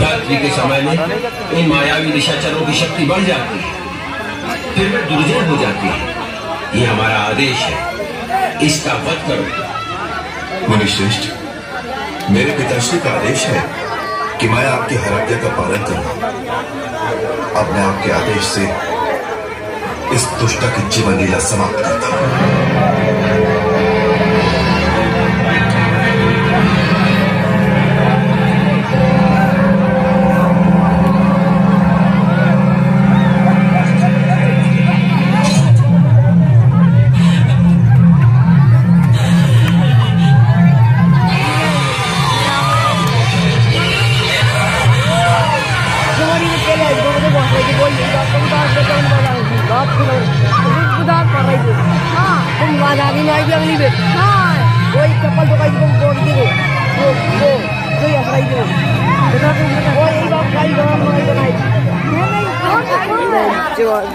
रात्रि के समय में इन मायावी निशाचरों की शक्ति बढ़ जाती है, फिर वे दुर्जय हो जाती है। ये हमारा आदेश है। इसका वध करो। मुनिश्रेष्ठ, मेरे पिताश्री का आदेश है कि मैं आपकी हर आज्ञा का पालन करूँ। अब मैं आपके आदेश से इस दुष्टा की जीवन लीला समाप्त करता हूँ। ang aking maibig ang libet. Hi! Uy, kapal ko kayo kong konti ko. Go, go. Uy, ang kayo. Uy, ang kayo. Uy, ang kayo. Uy, ang kayo. Uy, ang kayo.